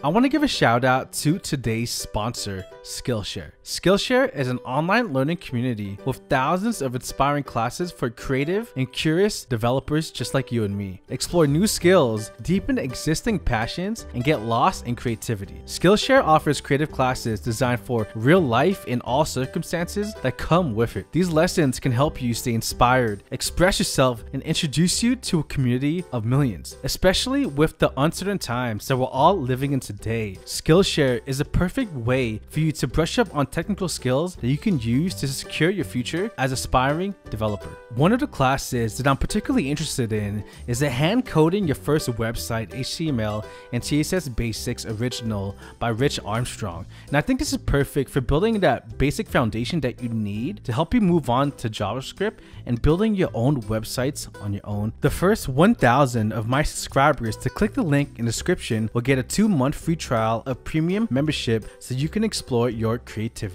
I want to give a shout out to today's sponsor, Skillshare. Skillshare is an online learning community with thousands of inspiring classes for creative and curious developers just like you and me. Explore new skills, deepen existing passions, and get lost in creativity. Skillshare offers creative classes designed for real life in all circumstances that come with it. These lessons can help you stay inspired, express yourself, and introduce you to a community of millions, especially with the uncertain times that we're all living in today. Skillshare is a perfect way for you to brush up on technical skills that you can use to secure your future as aspiring developer. One of the classes that I'm particularly interested in is the hand coding your first website HTML and CSS basics original by Rich Armstrong. And I think this is perfect for building that basic foundation that you need to help you move on to JavaScript and building your own websites on your own. The first 1000 of my subscribers to click the link in the description will get a two month free trial of premium membership so you can explore your creativity.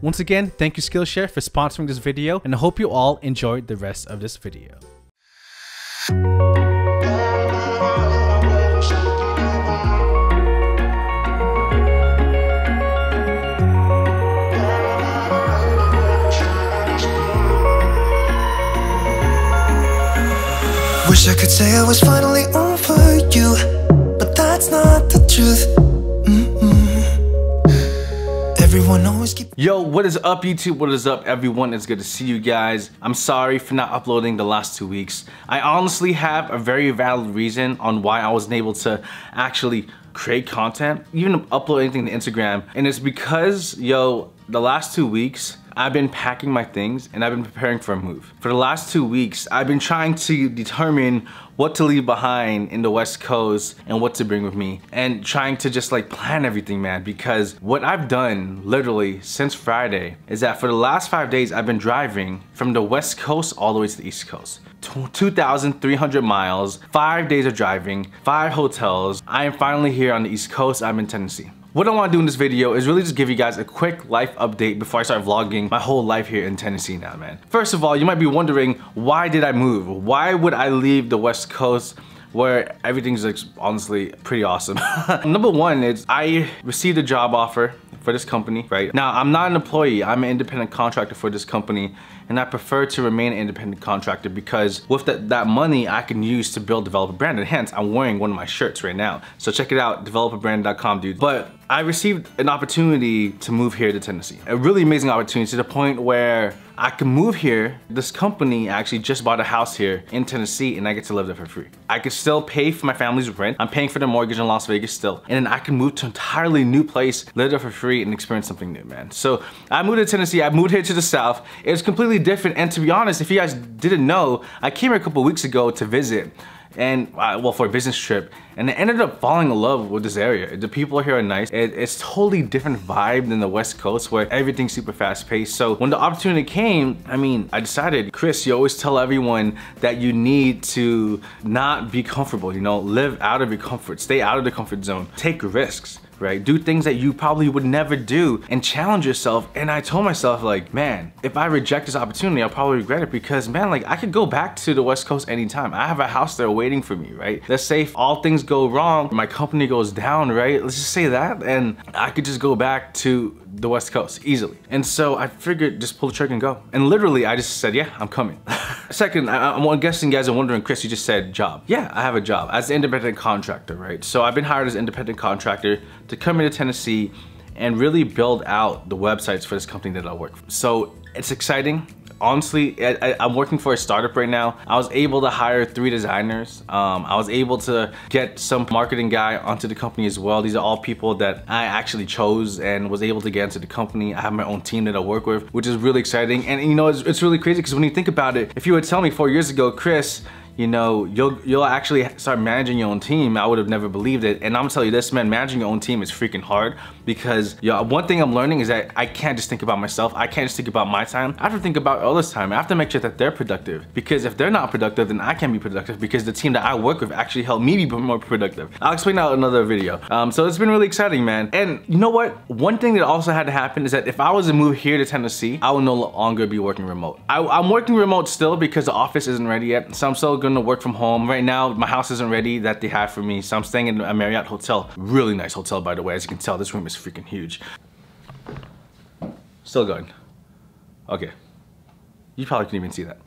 Once again, thank you Skillshare for sponsoring this video and I hope you all enjoyed the rest of this video. Wish I could say I was finally over you, but that's not the truth. Everyone always keep. Yo, what is up YouTube? What is up everyone? It's good to see you guys. I'm sorry for not uploading the last two weeks. I honestly have a very valid reason on why I wasn't able to actually create content, even upload anything to Instagram. And it's because, yo, the last two weeks, I've been packing my things and I've been preparing for a move. For the last two weeks, I've been trying to determine what to leave behind in the West Coast and what to bring with me and trying to just like plan everything, man, because what I've done literally since Friday is that for the last five days, I've been driving from the West Coast all the way to the East Coast. 2,300 miles, five days of driving, five hotels. I am finally here on the East Coast. I'm in Tennessee. What I want to do in this video is really just give you guys a quick life update before I start vlogging my whole life here in Tennessee now, man. First of all, you might be wondering, why did I move? Why would I leave the West Coast where everything's like, honestly pretty awesome? Number one is I received a job offer for this company, right? Now, I'm not an employee, I'm an independent contractor for this company, and I prefer to remain an independent contractor because with that, that money I can use to build developer brand, and hence I'm wearing one of my shirts right now. So check it out, developerbranded.com, dude. But I received an opportunity to move here to Tennessee. A really amazing opportunity to the point where I can move here. This company actually just bought a house here in Tennessee and I get to live there for free. I can still pay for my family's rent. I'm paying for the mortgage in Las Vegas still. And then I can move to an entirely new place, live there for free and experience something new, man. So I moved to Tennessee. I moved here to the South. It's completely different. And to be honest, if you guys didn't know, I came here a couple weeks ago to visit and uh, well for a business trip and I ended up falling in love with this area. The people here are nice. It, it's totally different vibe than the West Coast where everything's super fast paced. So when the opportunity came, I mean, I decided, Chris, you always tell everyone that you need to not be comfortable, you know, live out of your comfort, stay out of the comfort zone, take risks right? Do things that you probably would never do and challenge yourself. And I told myself like, man, if I reject this opportunity, I'll probably regret it because man, like I could go back to the West Coast anytime. I have a house there waiting for me, right? Let's say if all things go wrong, my company goes down, right? Let's just say that and I could just go back to the West Coast easily. And so I figured just pull the trigger and go. And literally I just said, yeah, I'm coming. Second, I, am guessing you guys are wondering, Chris, you just said job. Yeah, I have a job as an independent contractor, right? So I've been hired as an independent contractor to come into Tennessee and really build out the websites for this company that I work for. So it's exciting honestly, I, am working for a startup right now. I was able to hire three designers. Um, I was able to get some marketing guy onto the company as well. These are all people that I actually chose and was able to get into the company. I have my own team that I work with, which is really exciting. And you know, it's, it's really crazy because when you think about it, if you would tell me four years ago, Chris, you know, you'll you'll actually start managing your own team. I would have never believed it. And I'm gonna tell you this, man, managing your own team is freaking hard because yo, one thing I'm learning is that I can't just think about myself. I can't just think about my time. I have to think about others' time. I have to make sure that they're productive because if they're not productive, then I can't be productive because the team that I work with actually helped me be more productive. I'll explain that in another video. Um, so it's been really exciting, man. And you know what? One thing that also had to happen is that if I was to move here to Tennessee, I would no longer be working remote. I, I'm working remote still because the office isn't ready yet. So I'm still gonna work from home. Right now, my house isn't ready that they have for me, so I'm staying in a Marriott hotel. Really nice hotel, by the way. As you can tell, this room is freaking huge. Still going. Okay. You probably can even see that.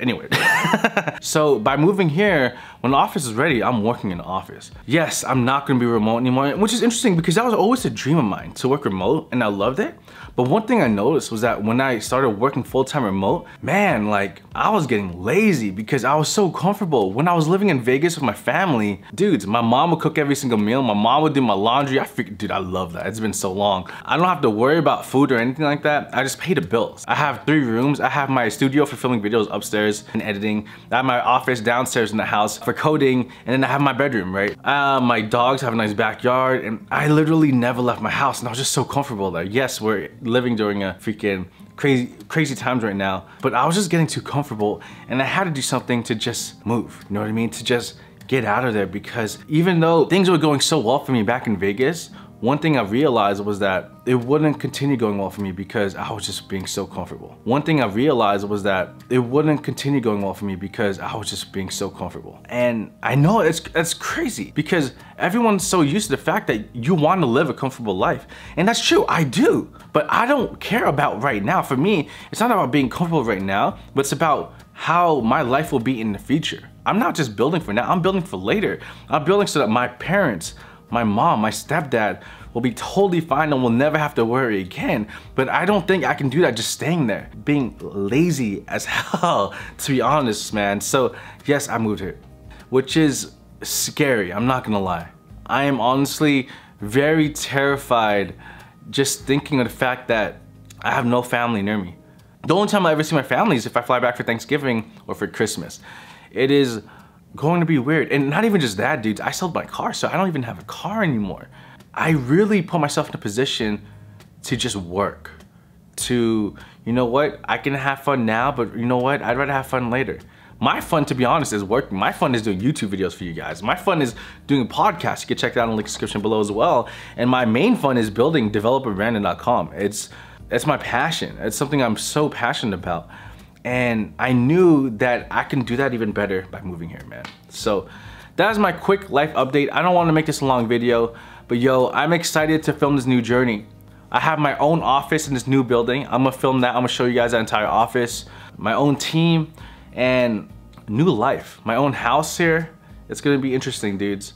Anyway. so by moving here, when the office is ready, I'm working in the office. Yes, I'm not gonna be remote anymore, which is interesting because that was always a dream of mine to work remote and I loved it. But one thing I noticed was that when I started working full-time remote, man, like I was getting lazy because I was so comfortable. When I was living in Vegas with my family, dudes, my mom would cook every single meal. My mom would do my laundry. I figured, dude, I love that. It's been so long. I don't have to worry about food or anything like that. I just pay the bills. I have three rooms. I have my studio for filming videos upstairs and editing. I have my office downstairs in the house for coding. And then I have my bedroom, right? Uh, my dogs have a nice backyard and I literally never left my house and I was just so comfortable there. Yes, we're living during a freaking crazy crazy times right now but i was just getting too comfortable and i had to do something to just move you know what i mean to just get out of there because even though things were going so well for me back in vegas one thing I realized was that it wouldn't continue going well for me because I was just being so comfortable. One thing I realized was that it wouldn't continue going well for me because I was just being so comfortable. And I know it's that's crazy because everyone's so used to the fact that you want to live a comfortable life. And that's true, I do. But I don't care about right now. For me, it's not about being comfortable right now, but it's about how my life will be in the future. I'm not just building for now, I'm building for later. I'm building so that my parents my mom, my stepdad will be totally fine and will never have to worry again. But I don't think I can do that just staying there, being lazy as hell, to be honest, man. So yes, I moved here, which is scary, I'm not gonna lie. I am honestly very terrified just thinking of the fact that I have no family near me. The only time I ever see my family is if I fly back for Thanksgiving or for Christmas. It is going to be weird. And not even just that, dudes. I sold my car, so I don't even have a car anymore. I really put myself in a position to just work. To, you know what, I can have fun now, but you know what, I'd rather have fun later. My fun, to be honest, is working. My fun is doing YouTube videos for you guys. My fun is doing podcasts. You can check that out in the description below as well. And my main fun is building developerbranded.com. It's, it's my passion. It's something I'm so passionate about. And I knew that I can do that even better by moving here, man. So that is my quick life update. I don't want to make this a long video, but yo, I'm excited to film this new journey. I have my own office in this new building. I'm gonna film that. I'm gonna show you guys that entire office, my own team, and new life. My own house here. It's gonna be interesting, dudes.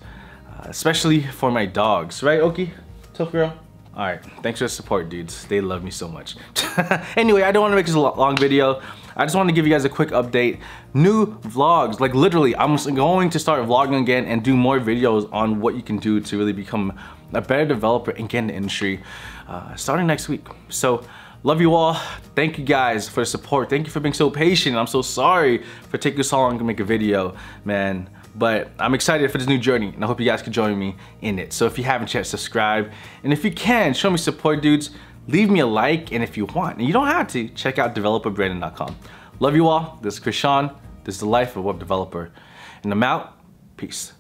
Uh, especially for my dogs, right, Oki? Tough girl. All right, thanks for the support, dudes. They love me so much. anyway, I don't want to make this a long video. I just want to give you guys a quick update. New vlogs, like literally, I'm going to start vlogging again and do more videos on what you can do to really become a better developer and get in the industry uh, starting next week. So, love you all. Thank you guys for the support. Thank you for being so patient. I'm so sorry for taking so long to make a video, man. But I'm excited for this new journey and I hope you guys can join me in it. So if you haven't yet, subscribe. And if you can, show me support, dudes. Leave me a like and if you want, and you don't have to, check out developerbranded.com. Love you all. This is Chris Sean. This is the life of a web developer. And I'm out. Peace.